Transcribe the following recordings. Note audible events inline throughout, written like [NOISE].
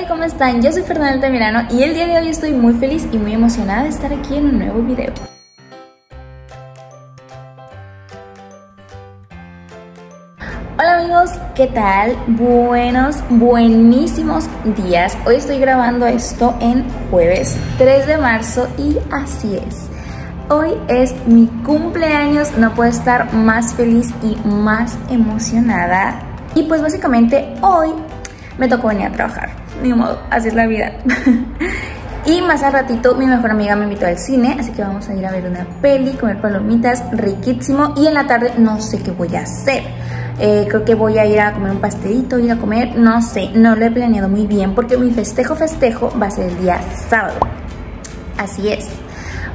Hola, ¿cómo están? Yo soy Fernanda Mirano y el día de hoy estoy muy feliz y muy emocionada de estar aquí en un nuevo video. Hola amigos, ¿qué tal? Buenos, buenísimos días. Hoy estoy grabando esto en jueves 3 de marzo y así es. Hoy es mi cumpleaños, no puedo estar más feliz y más emocionada. Y pues básicamente hoy me tocó venir a trabajar. Ni modo, así es la vida. [LAUGHS] y más al ratito mi mejor amiga me invitó al cine, así que vamos a ir a ver una peli, comer palomitas, riquísimo. Y en la tarde no sé qué voy a hacer. Eh, creo que voy a ir a comer un pastelito, ir a comer, no sé, no lo he planeado muy bien porque mi festejo festejo va a ser el día sábado. Así es,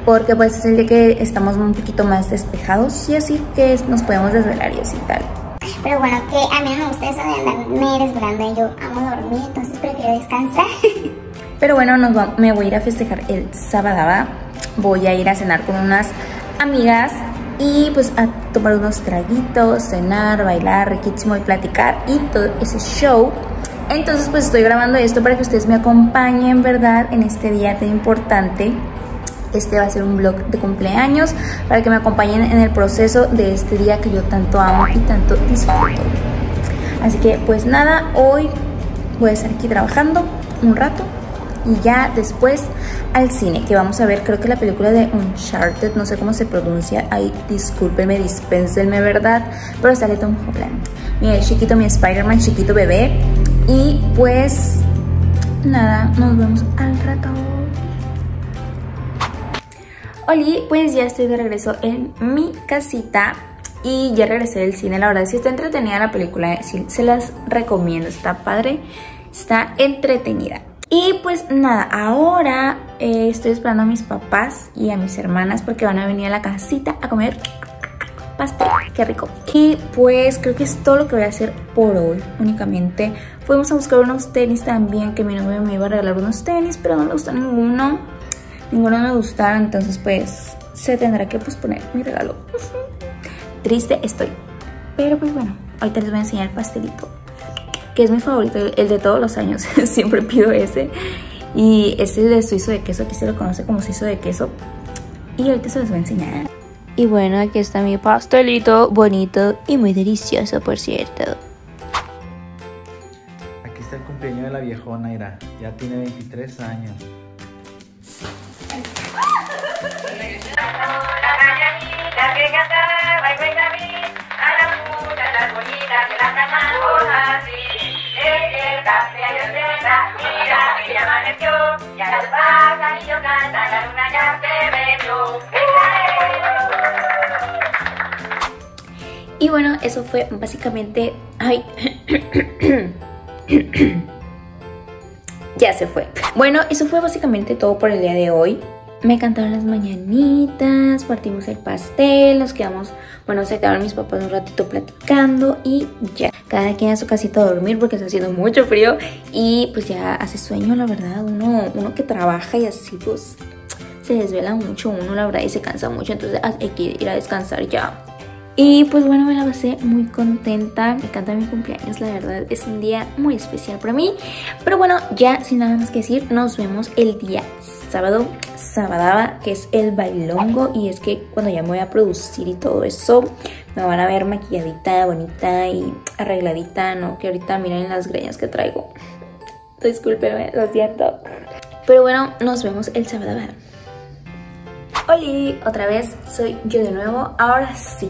porque pues es el día que estamos un poquito más despejados y así que nos podemos desvelar y así tal. Pero bueno, que a mí no me gusta eso de andarme desvelando yo amo dormir, entonces prefiero descansar. [LAUGHS] Pero bueno, nos me voy a ir a festejar el sábado. Voy a ir a cenar con unas amigas y pues a tomar unos traguitos, cenar, bailar, riquísimo y platicar y todo ese show. Entonces pues estoy grabando esto para que ustedes me acompañen, ¿verdad? En este día tan importante. Este va a ser un vlog de cumpleaños para que me acompañen en el proceso de este día que yo tanto amo y tanto disfruto. Así que pues nada, hoy voy a estar aquí trabajando un rato y ya después al cine, que vamos a ver, creo que la película de Uncharted, no sé cómo se pronuncia, ay, discúlpenme, dispénsenme, ¿verdad? Pero sale Tom Holland. Mi chiquito, mi Spider-Man, chiquito bebé. Y pues, nada, nos vemos al rato. Oli, pues ya estoy de regreso en mi casita y ya regresé del cine. La verdad, si está entretenida la película, sí, se las recomiendo. Está padre, está entretenida. Y pues nada, ahora eh, estoy esperando a mis papás y a mis hermanas porque van a venir a la casita a comer pastel, qué rico. Y pues creo que es todo lo que voy a hacer por hoy únicamente. Fuimos a buscar unos tenis también, que mi novio me iba a regalar unos tenis, pero no me gusta ninguno. Ninguno me gusta, entonces pues se tendrá que posponer mi regalo. Triste estoy. Pero pues bueno, ahorita les voy a enseñar el pastelito que es mi favorito, el de todos los años, [LAUGHS] siempre pido ese. Y es el de suizo de queso, aquí se lo conoce como suizo de queso. Y ahorita se los voy a enseñar. Y bueno, aquí está mi pastelito bonito y muy delicioso, por cierto. Aquí está el cumpleaños de la viejona, Ira. Ya tiene 23 años. Y bueno, eso fue básicamente... Ay. [COUGHS] ya se fue. Bueno, eso fue básicamente todo por el día de hoy. Me cantaron las mañanitas, partimos el pastel, nos quedamos, bueno, se quedaron mis papás un ratito platicando y ya. Cada quien a su casita a dormir porque está haciendo mucho frío y pues ya hace sueño, la verdad. Uno, uno que trabaja y así pues se desvela mucho uno, la verdad, y se cansa mucho, entonces hay que ir a descansar ya. Y pues bueno, me la pasé muy contenta, me encanta mi cumpleaños, la verdad es un día muy especial para mí. Pero bueno, ya sin nada más que decir, nos vemos el día sábado, sabadaba, que es el bailongo. Y es que cuando ya me voy a producir y todo eso, me van a ver maquilladita, bonita y arregladita, ¿no? Que ahorita miren las greñas que traigo. Discúlpenme, lo siento. Pero bueno, nos vemos el sábado. Hola, otra vez soy yo de nuevo. Ahora sí,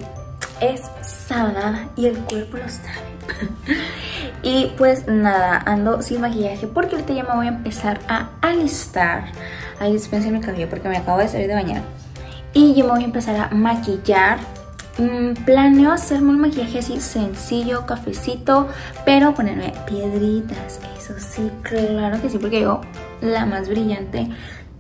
es sábado y el cuerpo lo sabe. [LAUGHS] y pues nada, ando sin maquillaje porque ahorita ya me voy a empezar a alistar. Ahí dispensen mi cabello porque me acabo de salir de bañar. Y yo me voy a empezar a maquillar. Mm, planeo hacerme un maquillaje así sencillo, cafecito, pero ponerme piedritas. Eso sí, claro que sí, porque yo la más brillante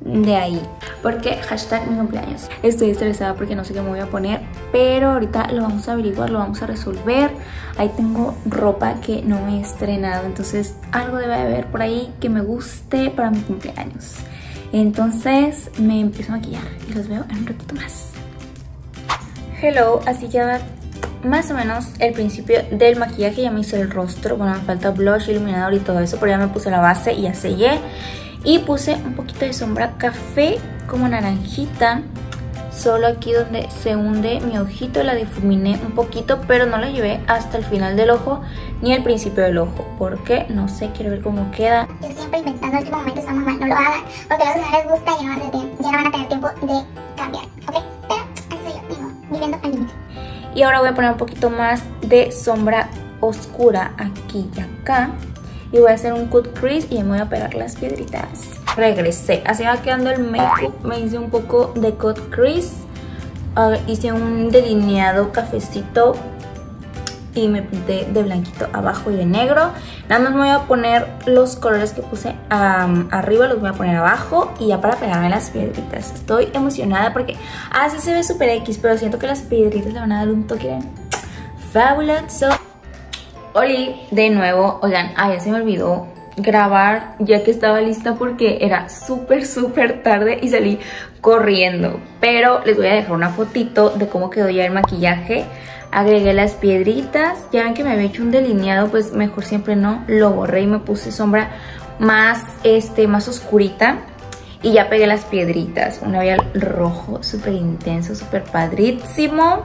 de ahí porque hashtag mi cumpleaños estoy estresada porque no sé qué me voy a poner pero ahorita lo vamos a averiguar lo vamos a resolver ahí tengo ropa que no me he estrenado entonces algo debe haber por ahí que me guste para mi cumpleaños entonces me empiezo a maquillar y los veo en un ratito más hello así ya más o menos el principio del maquillaje. Ya me hice el rostro. Bueno, me falta blush, iluminador y todo eso. Pero ya me puse la base y ya sellé. Y puse un poquito de sombra café como naranjita. Solo aquí donde se hunde mi ojito la difuminé un poquito, pero no la llevé hasta el final del ojo ni el principio del ojo. Porque no sé, quiero ver cómo queda. Yo siempre inventando el último momento mal, no lo hagan, porque no les gusta ya no, van a tener, ya no van a tener tiempo de cambiar, ¿ok? Pero así soy yo, viviendo al límite. Y ahora voy a poner un poquito más de sombra oscura aquí y acá. Y voy a hacer un cut crease y me voy a pegar las piedritas. Regresé. Así va quedando el make Me hice un poco de cut crease. Uh, hice un delineado cafecito y me pinté de blanquito abajo y de negro. Nada más me voy a poner los colores que puse arriba, los voy a poner abajo y ya para pegarme las piedritas. Estoy emocionada porque así se ve super X, pero siento que las piedritas le van a dar un toque fabuloso. Oli, de nuevo, oigan, ay, ya se me olvidó grabar ya que estaba lista porque era súper súper tarde y salí corriendo pero les voy a dejar una fotito de cómo quedó ya el maquillaje agregué las piedritas. Ya ven que me había hecho un delineado pues mejor siempre no lo borré y me puse sombra más este más oscurita. Y ya pegué las piedritas un labial rojo súper intenso súper padrísimo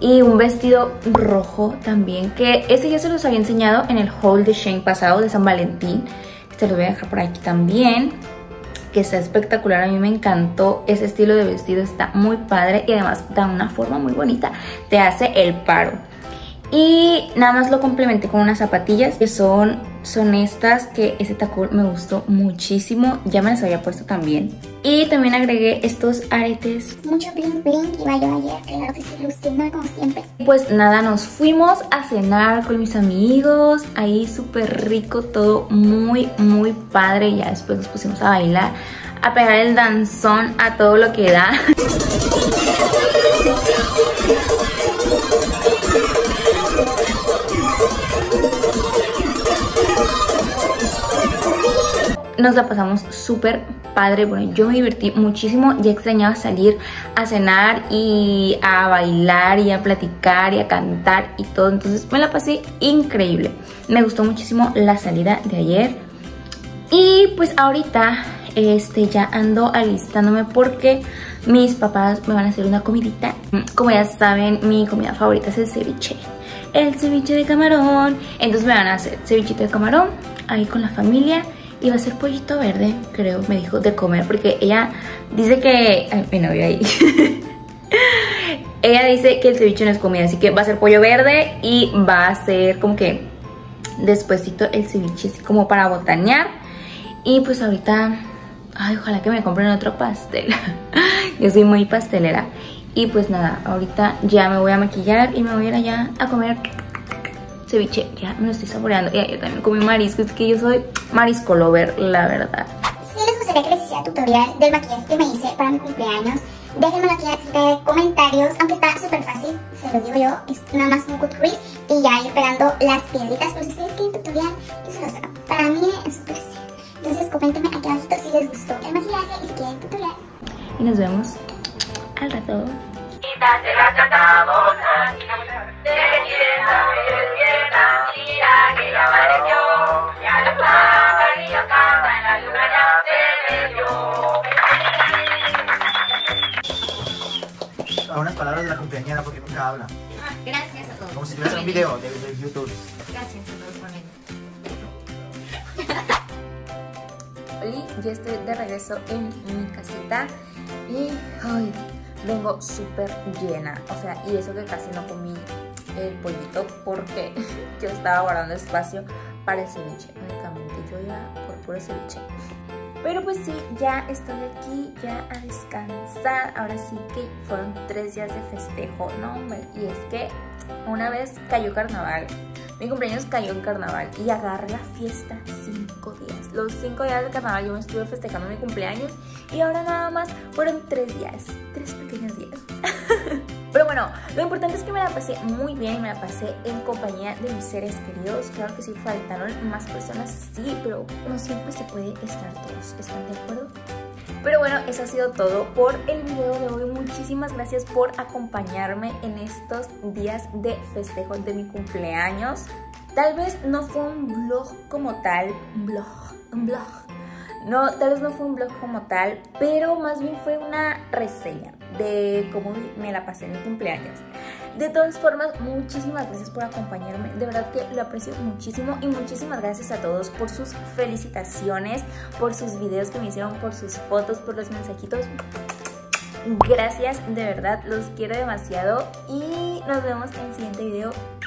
y un vestido rojo también, que ese ya se los había enseñado en el haul de Shane pasado de San Valentín. Este lo voy a dejar por aquí también, que está espectacular, a mí me encantó ese estilo de vestido, está muy padre y además da una forma muy bonita, te hace el paro. Y nada más lo complementé con unas zapatillas que son, son estas que ese tacón me gustó muchísimo. Ya me las había puesto también. Y también agregué estos aretes. Mucho bling bling iba yo ayer, claro que luciendo como siempre. Pues nada, nos fuimos a cenar con mis amigos. Ahí súper rico, todo muy, muy padre. Ya después nos pusimos a bailar, a pegar el danzón a todo lo que da. [LAUGHS] nos la pasamos súper padre, bueno yo me divertí muchísimo, ya extrañaba salir a cenar y a bailar y a platicar y a cantar y todo, entonces me la pasé increíble, me gustó muchísimo la salida de ayer. Y pues ahorita este ya ando alistándome porque mis papás me van a hacer una comidita, como ya saben mi comida favorita es el ceviche. El ceviche de camarón. Entonces me van a hacer cevichito de camarón ahí con la familia va a ser pollito verde, creo, me dijo, de comer, porque ella dice que... Ay, mi novio ahí. [LAUGHS] ella dice que el ceviche no es comida, así que va a ser pollo verde y va a ser como que despuésito el ceviche, así como para botanear. Y pues ahorita, ay, ojalá que me compren otro pastel. [LAUGHS] Yo soy muy pastelera. Y pues nada, ahorita ya me voy a maquillar y me voy a ir allá a comer ceviche. Ya me lo estoy saboreando. Y yo también comí marisco, es que yo soy marisco lover, la verdad. Si les gustaría que les hiciera tutorial del maquillaje que me hice para mi cumpleaños, déjenmelo aquí en de comentarios, aunque está súper fácil, se lo digo yo, es nada más un cut crease y ya ir pegando las piedritas, pero si ustedes quieren tutorial, yo se los hago. Para mí es súper simple. Entonces coméntenme aquí abajo si les gustó el maquillaje y si quieren tutorial. Y nos vemos al rato. Habla. Gracias a todos. Como si tuviera un video de, de YouTube. Gracias a todos por venir. [LAUGHS] Oli, ya estoy de regreso en mi casita y ay, vengo súper llena. O sea, y eso que casi no comí el pollito porque [LAUGHS] yo estaba guardando espacio para el ceviche. Únicamente yo iba por puro ceviche. Pero pues sí, ya estoy aquí, ya a descansar. Ahora sí que fueron tres días de festejo, ¿no? Y es que una vez cayó carnaval. Mi cumpleaños cayó en carnaval y agarré la fiesta cinco días. Los cinco días de carnaval yo me estuve festejando mi cumpleaños y ahora nada más fueron tres días, tres pequeños días. [LAUGHS] Lo importante es que me la pasé muy bien me la pasé en compañía de mis seres queridos. Claro que sí, faltaron más personas, sí, pero no siempre se puede estar todos. ¿Están de acuerdo? Pero bueno, eso ha sido todo por el video de hoy. Muchísimas gracias por acompañarme en estos días de festejo de mi cumpleaños. Tal vez no fue un vlog como tal, un blog, un blog. No, tal vez no fue un blog como tal, pero más bien fue una reseña de cómo me la pasé en mi cumpleaños. De todas formas, muchísimas gracias por acompañarme. De verdad que lo aprecio muchísimo y muchísimas gracias a todos por sus felicitaciones, por sus videos que me hicieron, por sus fotos, por los mensajitos. Gracias, de verdad, los quiero demasiado y nos vemos en el siguiente video.